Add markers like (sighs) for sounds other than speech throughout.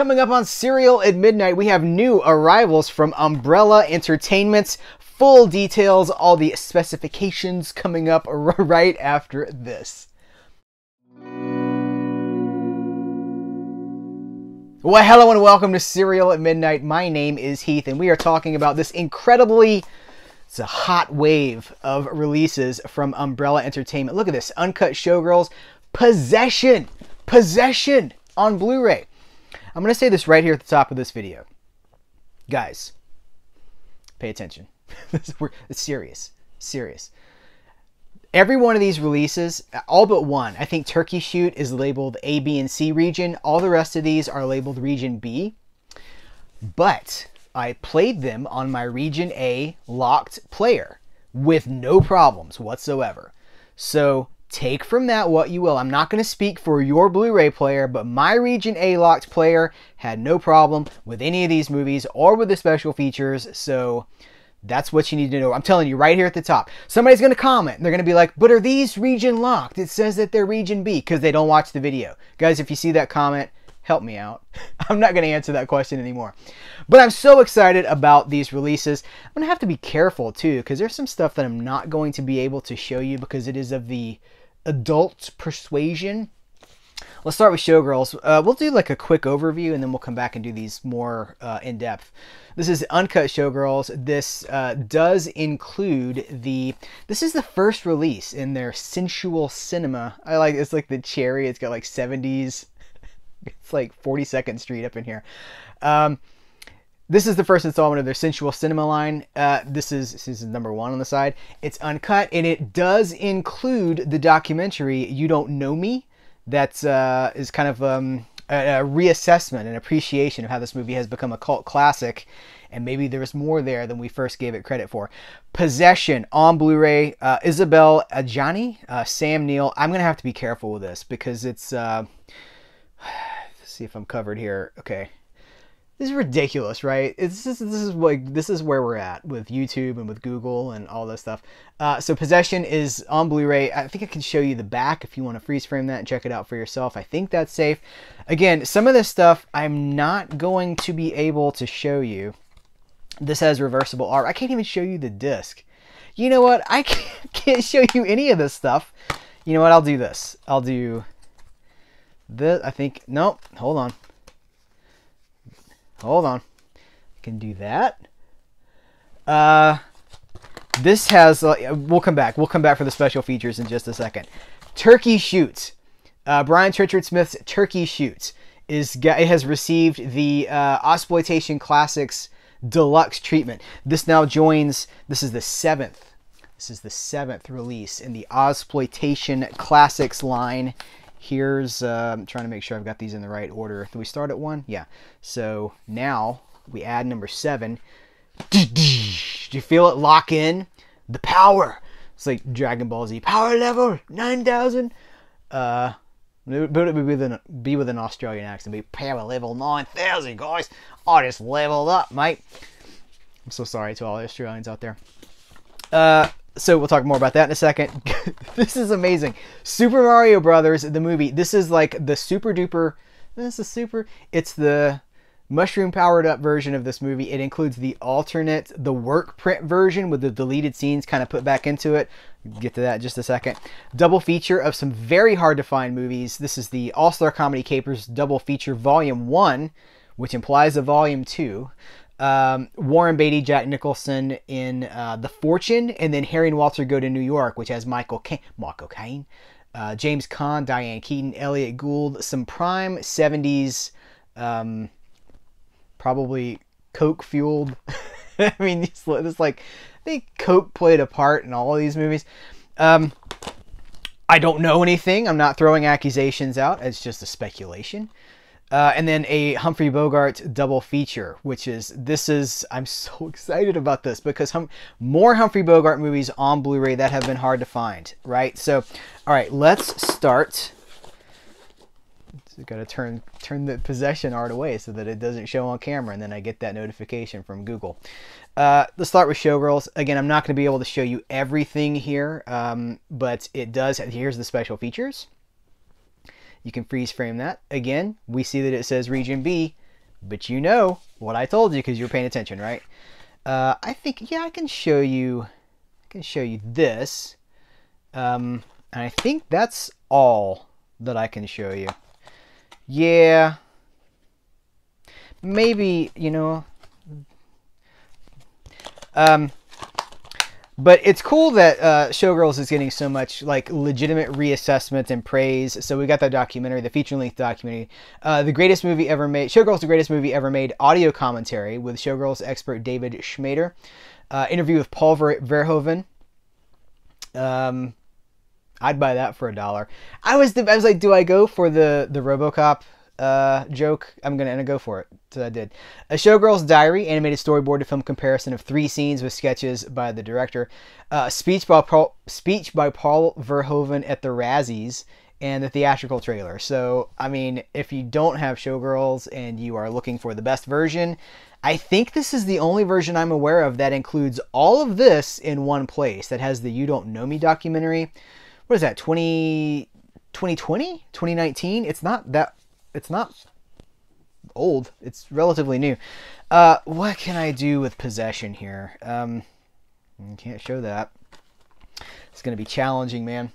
Coming up on Cereal at Midnight, we have new arrivals from Umbrella Entertainment. Full details, all the specifications coming up (laughs) right after this. Well, hello and welcome to Cereal at Midnight. My name is Heath, and we are talking about this incredibly it's a hot wave of releases from Umbrella Entertainment. Look at this Uncut Showgirls Possession. Possession on Blu ray. I'm going to say this right here at the top of this video. Guys, pay attention. (laughs) it's serious. Serious. Every one of these releases, all but one, I think Turkey Shoot is labeled A, B, and C region. All the rest of these are labeled Region B. But I played them on my Region A locked player with no problems whatsoever. So take from that what you will. I'm not going to speak for your Blu ray player, but my Region A locked player had no problem with any of these movies or with the special features. So that's what you need to know. I'm telling you right here at the top. Somebody's going to comment. They're going to be like, but are these region locked? It says that they're region B because they don't watch the video. Guys, if you see that comment, help me out. (laughs) I'm not going to answer that question anymore. But I'm so excited about these releases. I'm going to have to be careful too because there's some stuff that I'm not going to be able to show you because it is of the adult persuasion Let's start with Showgirls. Uh, we'll do like a quick overview and then we'll come back and do these more uh, in depth. This is Uncut Showgirls. This uh, does include the. This is the first release in their sensual cinema. I like it's like the cherry. It's got like 70s. (laughs) It's like 42nd Street up in here. Um, this is the first installment of their sensual cinema line. Uh, this is is number one on the side. It's uncut and it does include the documentary "You Don't Know Me." That's uh, is kind of um, a, a, reassessment and appreciation of how this movie has become a cult classic. And maybe there's more there than we first gave it credit for. Possession on Blu ray. Uh, Isabelle Adjani, uh, Sam Neill. I'm to have to be careful with this because it's. Uh, (sighs) let's see if I'm covered here. Okay. This is ridiculous, right? It's just, this is like this is where we're at with YouTube and with Google and all this stuff. Uh, so Possession is on Blu-ray. I think I can show you the back if you want to freeze frame that and check it out for yourself. I think that's safe. Again, some of this stuff I'm not going to be able to show you. This has reversible art. I can't even show you the disc. You know what? I (laughs) can't show you any of this stuff. You know what? I'll do this. I'll do this. I think. Nope. Hold on. Hold on. I can do that. Uh, this has, uh, we'll come back. We'll come back for the special features in just a second. Turkey Shoots. Uh, Brian Trenchard Smith's Turkey Shoots is it has received the uh, Ozploitation Classics Deluxe treatment. This now joins, this is the seventh. This is the seventh release in the Ozploitation Classics line here's uh, I'm trying to make sure I've got these in the right order. Do we start at one? Yeah. So now we add number seven. Do you feel it lock in? The power. It's like Dragon Ball Z. Power level 9000. Uh, but it would be with, an, be with an Australian accent. Be power level 9000, guys. I just leveled up, mate. I'm so sorry to all the Australians out there. Uh, so we'll talk more about that in a second. (laughs) this is amazing. Super Mario Brothers, the movie. This is like the super duper. This is super. It's the mushroom powered up version of this movie. It includes the alternate, the work print version with the deleted scenes kind of put back into it. Get to that just a second. Double feature of some very hard to find movies. This is the All Star Comedy Capers double feature volume one, which implies a volume two um, Warren Beatty, Jack Nicholson in uh, The Fortune, and then Harry and Walter Go to New York, which has Michael Caine, Michael Caine, uh, James Caan, Diane Keaton, Elliott Gould, some prime 70s, um, probably Coke fueled. (laughs) I mean, it's, like I think Coke played a part in all of these movies. Um, I don't know anything. I'm not throwing accusations out. It's just a speculation. Uh, and then a Humphrey Bogart double feature, which is this is I'm so (laughs) excited about this because hum, more Humphrey Bogart movies on Blu-ray that have been hard to find, right? So, all right, let's start. Got to turn turn the possession art away so that it doesn't show on camera, and then I get that notification from Google. Uh, let's start with Showgirls. Again, I'm not going to be able to show you everything here, um, but it does. Here's the special features. You can freeze frame that. Again, we see that it says region B. but you know what I told you because you were paying attention, right? Uh, I think yeah, I can show you. I can show you this, um, and I think that's all that I can show you. Yeah, maybe you know. Um, but it's cool that uh, Showgirls is getting so much like legitimate reassessment and praise. So we got that documentary, the feature-length documentary, uh, the greatest movie ever made. Showgirls, the greatest movie ever made. Audio commentary with Showgirls expert David Schmader. Uh, interview with Paul Ver- Verhoeven. Um, I'd buy that for a dollar. I was I was like, do I go for the the RoboCop uh, joke, I'm gonna, gonna go for it. So I did. A Showgirl's Diary, animated storyboard to film comparison of three scenes with sketches by the director. Uh, speech by Paul, speech by Paul Verhoeven at the Razzies, and the theatrical trailer. So I mean, if you don't have Showgirls and you are looking for the best version, I think this is the only version I'm aware of that includes all of this in one place. That has the You Don't Know Me documentary. What is that? 20, 2020? 2019? It's not that it's not old. It's relatively new. Uh, what can I do with possession here? Um, can't show that. It's going to be challenging, man.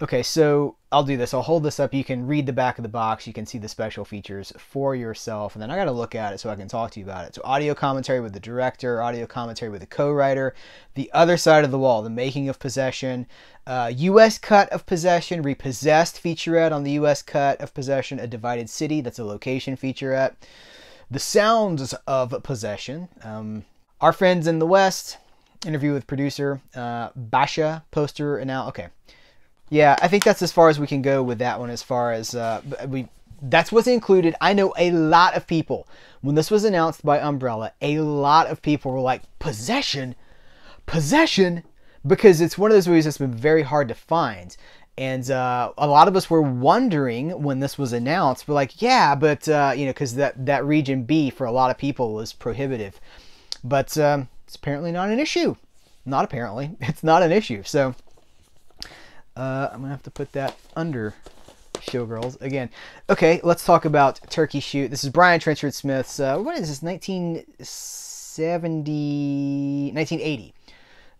Okay, so I'll do this. I'll hold this up. You can read the back of the box. You can see the special features for yourself. And then I got to look at it so I can talk to you about it. So, audio commentary with the director, audio commentary with the co writer, the other side of the wall, the making of possession, uh, U.S. cut of possession, repossessed featurette on the U.S. cut of possession, a divided city. That's a location featurette. The sounds of possession. Um, our friends in the West. Interview with producer uh, Basha poster and now okay yeah, I think that's as far as we can go with that one. As far as uh, we, that's what's included. I know a lot of people when this was announced by Umbrella. A lot of people were like, "Possession, possession," because it's one of those movies that's been very hard to find. And uh, a lot of us were wondering when this was announced. We're like, yeah, but uh, you know, because that that region B for a lot of people was prohibitive. But um, it's apparently not an issue. Not apparently, (laughs) it's not an issue. So uh, I'm gonna have to put that under Showgirls again. Okay, let's talk about Turkey Shoot. This is Brian Trenchard Smith's. Uh, what is this? 1970, 1980.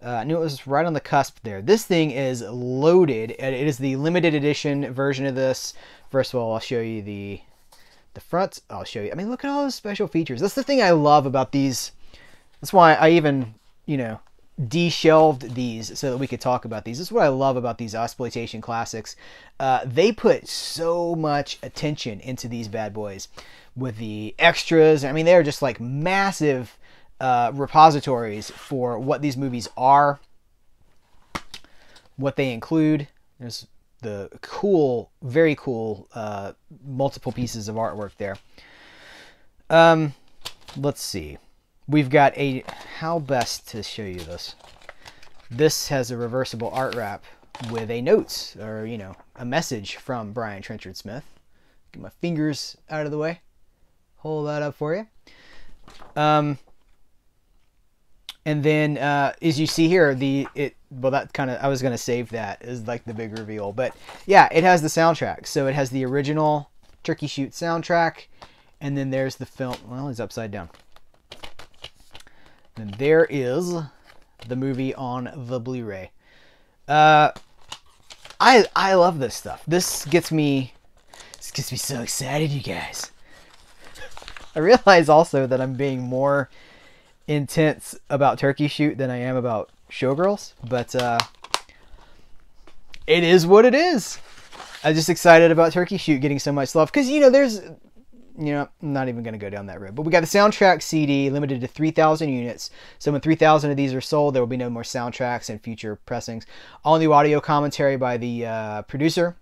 Uh, I knew it was right on the cusp there. This thing is loaded. And It is the limited edition version of this. First of all, I'll show you the the front. I'll show you. I mean, look at all those special features. That's the thing I love about these. That's why I even, you know, de-shelved these so that we could talk about these. This is what I love about these Ozploitation classics. Uh, they put so much attention into these bad boys with the extras. I mean, they're just like massive uh, repositories for what these movies are, what they include. There's the cool, very cool, uh, multiple pieces of artwork there. Um, let's see we've got a how best to show you this? This has a reversible art wrap with a note or you know a message from brian trenchard smith. Get my fingers out of the way. Hold that up for you. Um and then uh, as you see here the it well that kind of i was to save that is like the big reveal but yeah it has the soundtrack. So it has the original turkey shoot soundtrack and then there's the film well it's upside down and there is the movie on the Blu-ray. Uh, I I love this stuff. This gets me this gets me so excited, you guys. I realize also that I'm being more intense about Turkey Shoot than I am about Showgirls, but uh, it is what it is. I'm just excited about Turkey Shoot getting so much love because you know there's you know, I'm not even going to go down that road. But we got the soundtrack CD limited to 3,000 units. So when 3,000 of these are sold, there will be no more soundtracks and future pressings. All new audio commentary by the uh, producer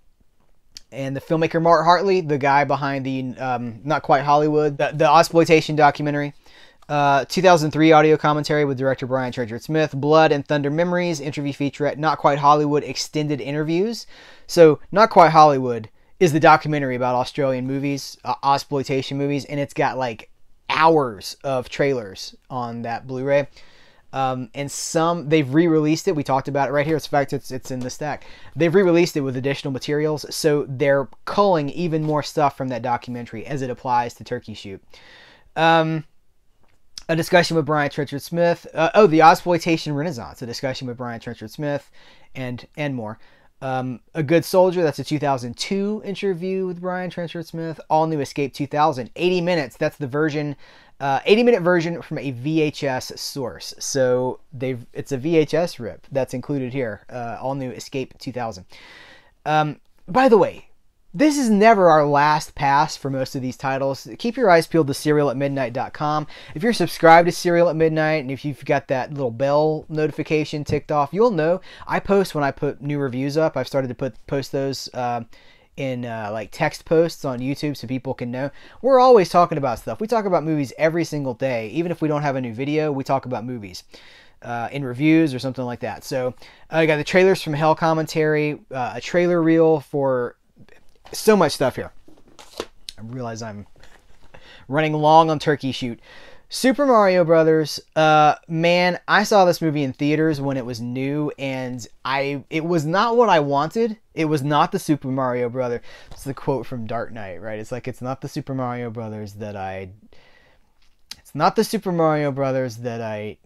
and the filmmaker Mark Hartley, the guy behind the um, Not Quite Hollywood, the, the Ozploitation documentary. Uh, 2003 audio commentary with director Brian Trenchard Smith, Blood and Thunder Memories, interview featurette, Not Quite Hollywood extended interviews. So, Not Quite Hollywood is the documentary about Australian movies, uh, exploitation movies, and it's got like hours of trailers on that Blu-ray. Um, and some they've re-released it. We talked about it right here. It's in fact it's it's in the stack. They've re-released it with additional materials, so they're culling even more stuff from that documentary as it applies to Turkey Shoot. Um, a discussion with Brian Trenchard Smith. Uh, oh, the exploitation Renaissance. A discussion with Brian Trenchard Smith, and and more. Um, a Good Soldier, that's a 2002 interview with Brian Trenchard Smith. All New Escape 2000, 80 minutes. That's the version, uh, 80 minute version from a VHS source. So they've it's a VHS rip that's included here. Uh, All New Escape 2000. Um, by the way, this is never our last pass for most of these titles. Keep your eyes peeled to cerealatmidnight.com. If you're subscribed to Cereal at Midnight and if you've got that little bell notification ticked off, you'll know I post when I put new reviews up. I've started to put post those uh, in uh, like text posts on YouTube so people can know. We're always talking about stuff. We talk about movies every single day. Even if we don't have a new video, we talk about movies. Uh, in reviews or something like that. So I got the trailers from Hell commentary, uh, a trailer reel for so much stuff here. I realize I'm running long on Turkey Shoot. Super Mario Brothers, uh, man, I saw this movie in theaters when it was new, and I it was not what I wanted. It was not the Super Mario Brother. It's the quote from Dark Knight, right? It's like it's not the Super Mario Brothers that I. It's not the Super Mario Brothers that I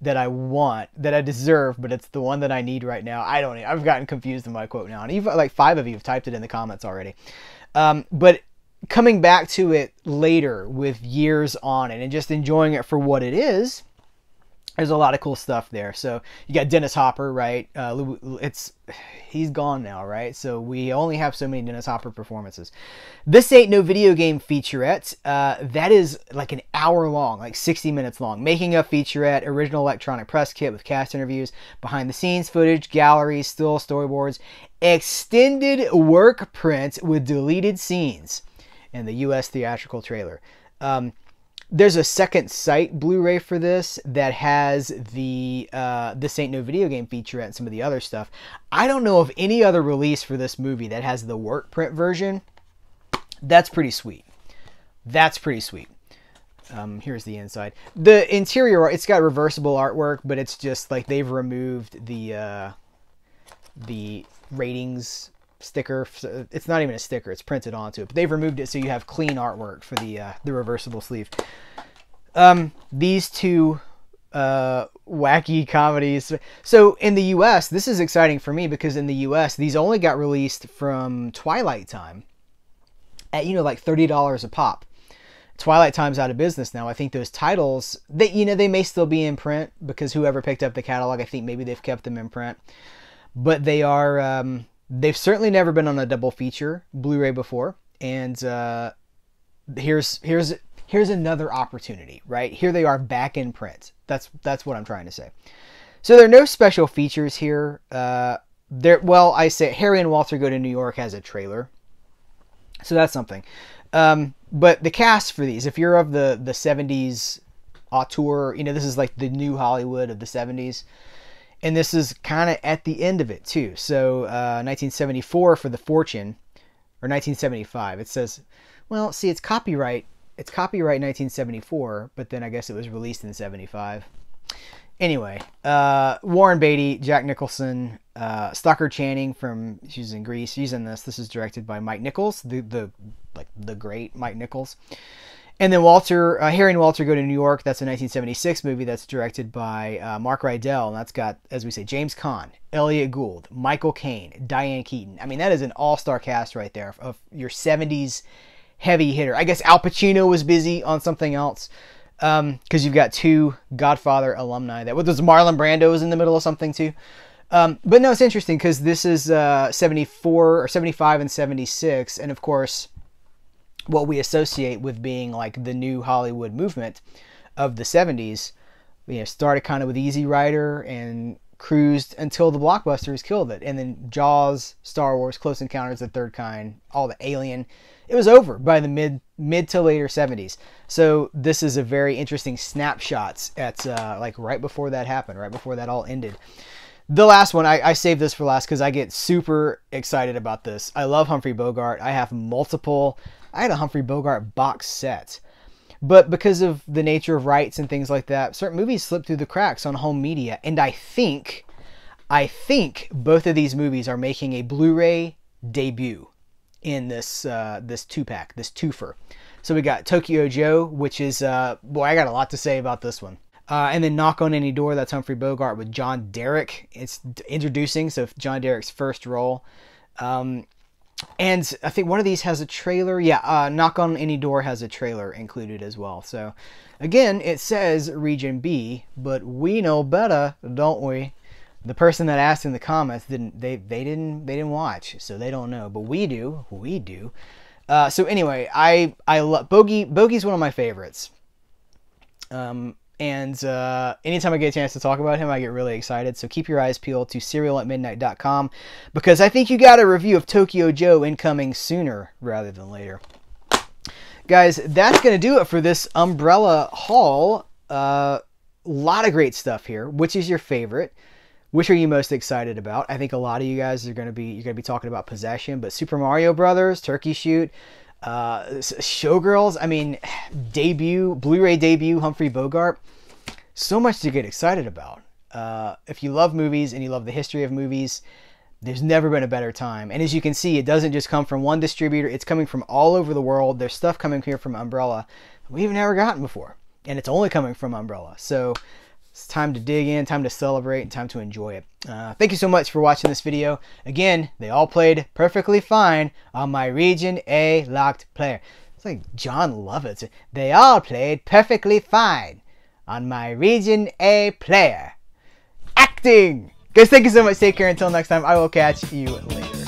that I want, that I deserve, but it's the one that I need right now. I don't. I've gotten confused in my quote now, and even like five of you have typed it in the comments already. Um, but coming back to it later with years on it and just enjoying it for what it is there's a lot of cool stuff there. So you got Dennis Hopper, right? Uh, it's he's gone now, right? So we only have so many Dennis Hopper performances. This ain't no video game featurette. Uh, that is like an hour long, like 60 minutes long. Making a featurette, original electronic press kit with cast interviews, behind the scenes footage, galleries, still storyboards, extended work print with deleted scenes, and the U.S. theatrical trailer. Um, there's a second sight Blu-ray for this that has the uh, this ain't no video game feature and some of the other stuff. I don't know of any other release for this movie that has the work print version. That's pretty sweet. That's pretty sweet. Um, here's the inside. The interior, it's got reversible artwork, but it's just like they've removed the uh, the ratings sticker. It's not even a sticker; it's printed onto it. But they've removed it so you have clean artwork for the uh, the reversible sleeve. Um, these two uh, wacky comedies. So in the U.S., this is exciting for me because in the U.S., these only got released from Twilight Time at you know like thirty dollars a pop. Twilight Time's out of business now. I think those titles, they you know they may still be in print because whoever picked up the catalog, I think maybe they've kept them in print, but they are um, They've certainly never been on a double feature Blu-ray before, and uh, here's here's here's another opportunity. Right here, they are back in print. That's that's what I'm trying to say. So there are no special features here. Uh, there, well, I say Harry and Walter Go to New York has a trailer, so that's something. Um, but the cast for these, if you're of the the 70s auteur, you know this is like the new Hollywood of the 70s and this is kind of at the end of it too. So uh, 1974 for the Fortune, or 1975. It says, well, see, it's copyright. It's copyright 1974, but then I guess it was released in 75. Anyway, uh, Warren Beatty, Jack Nicholson, uh, Channing from she's in Grease. She's in this. This is directed by Mike Nichols, the the like the great Mike Nichols. And then Walter, uh, Harry and Walter go to New York. That's a 1976 movie that's directed by uh, Mark Rydell. And that's got, as we say, James Caan, Elliott Gould, Michael Caine, Diane Keaton. I mean, that is an all star cast right there of your 70s heavy hitter. I guess Al Pacino was busy on something else because um, you've got two Godfather alumni. That was Marlon Brando was in the middle of something too. Um, but no, it's interesting because this is uh, 74 or 75 and 76, and of course what we associate with being like the new Hollywood movement of the 70s. You know, started kind of with Easy Rider and cruised until the blockbusters killed it. And then Jaws, Star Wars, Close Encounters of the Third Kind, all the Alien. It was over by the mid mid to later 70s. So this is a very interesting snapshots at uh, like right before that happened, right before that all ended. The last one, I, I saved this for last because I get super excited about this. I love Humphrey Bogart. I have multiple I had a Humphrey Bogart box set. But because of the nature of rights and things like that, certain movies slip through the cracks on home media. And I think, I think both of these movies are making a Blu-ray debut in this uh, this two pack, this twofer. So we got Tokyo Joe, which is uh, boy, I got a lot to say about this one. Uh, and then Knock on Any Door, that's Humphrey Bogart with John Derek. It's introducing, so John Derek's first role. Um, and I think one of these has a trailer. Yeah, uh, Knock on Any Door has a trailer included as well. So, again, it says Region B, but we know better, don't we? The person that asked in the comments didn't. They they didn't they didn't watch, so they don't know. But we do. We do. Uh, so anyway, I I love Bogey. Bogey's one of my favorites. Um, and uh, anytime I get a chance to talk about him, I get really excited. So keep your eyes peeled to cerealatmidnight.com because I think you got a review of Tokyo Joe incoming sooner rather than later. Guys, that's going to do it for this umbrella haul. A uh, lot of great stuff here. Which is your favorite? Which are you most excited about? I think a lot of you guys are going to be you're going to be talking about Possession, but Super Mario Brothers, Turkey Shoot, uh, Showgirls, I mean, debut, Blu ray debut, Humphrey Bogart. So much to get excited about. Uh, if you love movies and you love the history of movies, there's never been a better time. And as you can see, it doesn't just come from one distributor, it's coming from all over the world. There's stuff coming here from Umbrella we've never gotten before. And it's only coming from Umbrella. So it's time to dig in, time to celebrate, and time to enjoy it. Uh, thank you so much for watching this video. Again, they all played perfectly fine on my Region A locked player. It's like Jon Lovitz. They all played perfectly fine on my Region A player. Acting! Guys, thank you so much. Take care. Until next time, I will catch you later.